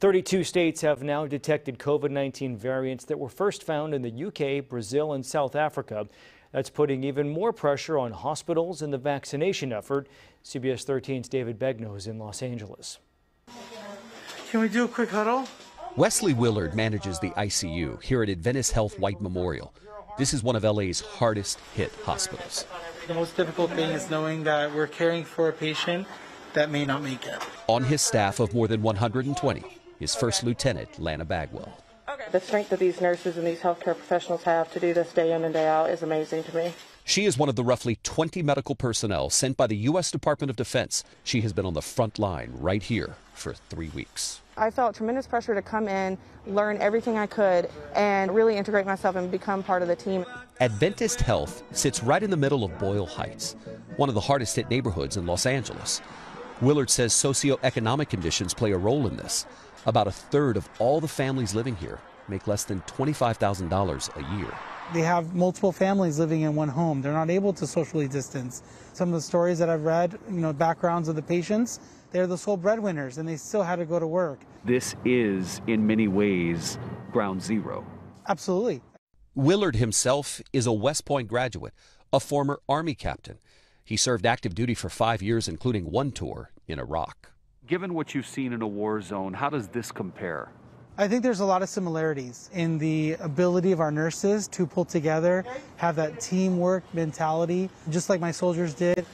32 states have now detected COVID-19 variants that were first found in the UK, Brazil, and South Africa. That's putting even more pressure on hospitals and the vaccination effort. CBS 13's David Begnaud is in Los Angeles. Can we do a quick huddle? Wesley Willard manages the ICU here at Adventist Health White Memorial. This is one of LA's hardest hit hospitals. The most difficult thing is knowing that we're caring for a patient that may not make it. On his staff of more than 120, his first lieutenant, Lana Bagwell. The strength that these nurses and these healthcare professionals have to do this day in and day out is amazing to me. She is one of the roughly 20 medical personnel sent by the U.S. Department of Defense. She has been on the front line right here for three weeks. I felt tremendous pressure to come in, learn everything I could, and really integrate myself and become part of the team. Adventist Health sits right in the middle of Boyle Heights, one of the hardest hit neighborhoods in Los Angeles. Willard says socioeconomic conditions play a role in this. About a third of all the families living here make less than $25,000 a year. They have multiple families living in one home. They're not able to socially distance. Some of the stories that I've read, you know, backgrounds of the patients, they're the sole breadwinners and they still had to go to work. This is, in many ways, ground zero. Absolutely. Willard himself is a West Point graduate, a former Army captain. He served active duty for five years, including one tour in Iraq. Given what you've seen in a war zone, how does this compare? I think there's a lot of similarities in the ability of our nurses to pull together, have that teamwork mentality, just like my soldiers did.